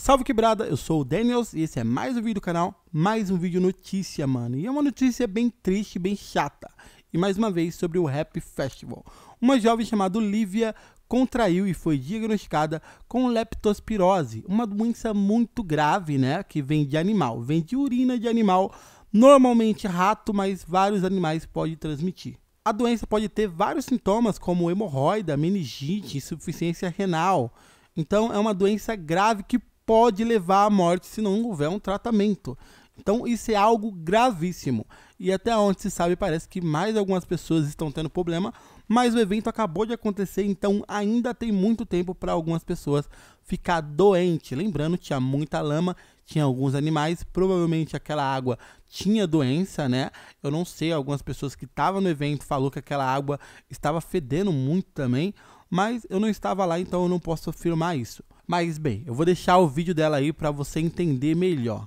Salve quebrada, eu sou o Daniels e esse é mais um vídeo do canal, mais um vídeo notícia, mano. E é uma notícia bem triste, bem chata. E mais uma vez sobre o Rap Festival. Uma jovem chamada Lívia contraiu e foi diagnosticada com leptospirose, uma doença muito grave, né, que vem de animal, vem de urina de animal, normalmente rato, mas vários animais podem transmitir. A doença pode ter vários sintomas como hemorroida, meningite, insuficiência renal. Então é uma doença grave que pode levar à morte se não houver um tratamento. Então isso é algo gravíssimo. E até onde se sabe, parece que mais algumas pessoas estão tendo problema, mas o evento acabou de acontecer, então ainda tem muito tempo para algumas pessoas ficar doente. Lembrando, tinha muita lama, tinha alguns animais, provavelmente aquela água tinha doença, né? Eu não sei, algumas pessoas que estavam no evento falou que aquela água estava fedendo muito também, mas eu não estava lá, então eu não posso afirmar isso. Mas bem, eu vou deixar o vídeo dela aí para você entender melhor.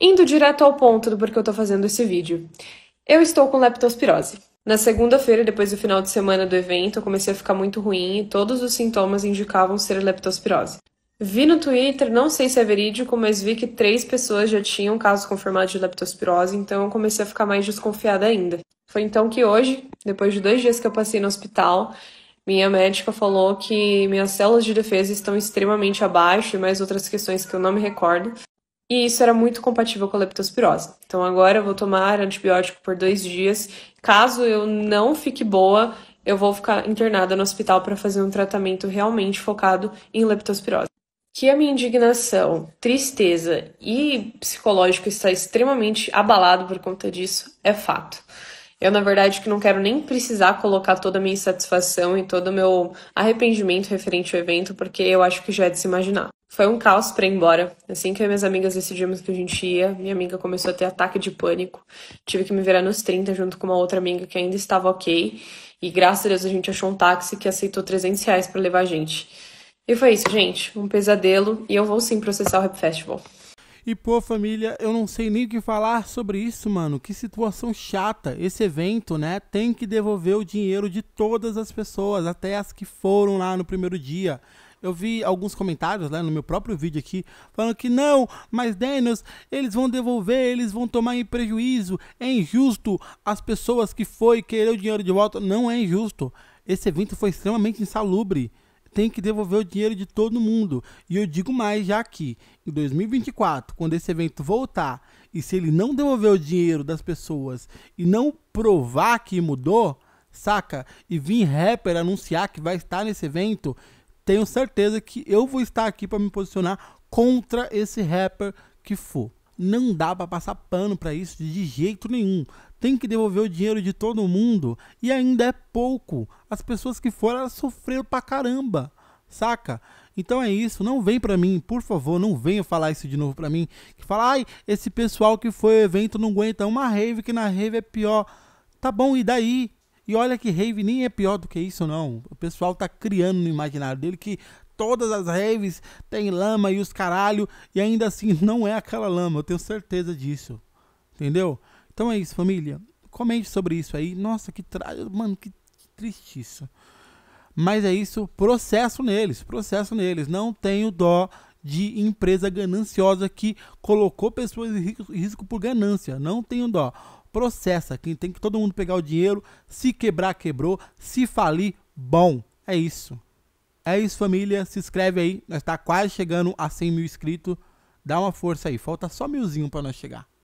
Indo direto ao ponto do porquê eu tô fazendo esse vídeo. Eu estou com leptospirose. Na segunda-feira, depois do final de semana do evento, eu comecei a ficar muito ruim e todos os sintomas indicavam ser leptospirose. Vi no Twitter, não sei se é verídico, mas vi que três pessoas já tinham caso confirmado de leptospirose, então eu comecei a ficar mais desconfiada ainda. Foi então que hoje, depois de dois dias que eu passei no hospital, minha médica falou que minhas células de defesa estão extremamente abaixo e mais outras questões que eu não me recordo. E isso era muito compatível com a leptospirose. Então agora eu vou tomar antibiótico por dois dias. Caso eu não fique boa, eu vou ficar internada no hospital para fazer um tratamento realmente focado em leptospirose. Que a minha indignação, tristeza e psicológico está extremamente abalado por conta disso é fato. Eu, na verdade, que não quero nem precisar colocar toda a minha insatisfação e todo o meu arrependimento referente ao evento, porque eu acho que já é de se imaginar. Foi um caos para ir embora. Assim que eu e minhas amigas decidimos que a gente ia, minha amiga começou a ter ataque de pânico. Tive que me virar nos 30 junto com uma outra amiga que ainda estava ok. E graças a Deus a gente achou um táxi que aceitou 300 reais para levar a gente. E foi isso, gente. Um pesadelo. E eu vou sim processar o Rap Festival. E pô, família, eu não sei nem o que falar sobre isso, mano. Que situação chata. Esse evento, né, tem que devolver o dinheiro de todas as pessoas, até as que foram lá no primeiro dia. Eu vi alguns comentários né, no meu próprio vídeo aqui falando que não, mas Daniels, eles vão devolver, eles vão tomar em prejuízo. É injusto as pessoas que foi querer o dinheiro de volta. Não é injusto. Esse evento foi extremamente insalubre tem que devolver o dinheiro de todo mundo. E eu digo mais já que em 2024, quando esse evento voltar, e se ele não devolver o dinheiro das pessoas e não provar que mudou, saca? E vir rapper anunciar que vai estar nesse evento, tenho certeza que eu vou estar aqui para me posicionar contra esse rapper que for. Não dá para passar pano para isso de jeito nenhum. Tem que devolver o dinheiro de todo mundo e ainda é pouco. As pessoas que foram elas sofreram pra caramba, saca? Então é isso, não vem pra mim, por favor, não venha falar isso de novo pra mim. Que fala, ai, esse pessoal que foi ao evento não aguenta uma rave, que na rave é pior. Tá bom, e daí? E olha que rave nem é pior do que isso, não. O pessoal tá criando no imaginário dele que todas as raves tem lama e os caralho, e ainda assim não é aquela lama, eu tenho certeza disso. Entendeu? Então é isso, família. Comente sobre isso aí. Nossa, que tra... mano, que triste isso. Mas é isso, processo neles, processo neles. Não tenho dó de empresa gananciosa que colocou pessoas em risco por ganância. Não tenho dó. Processa, quem tem que todo mundo pegar o dinheiro, se quebrar, quebrou, se falir, bom. É isso. É isso, família. Se inscreve aí. Nós está quase chegando a 100 mil inscritos. Dá uma força aí. Falta só milzinho para nós chegar.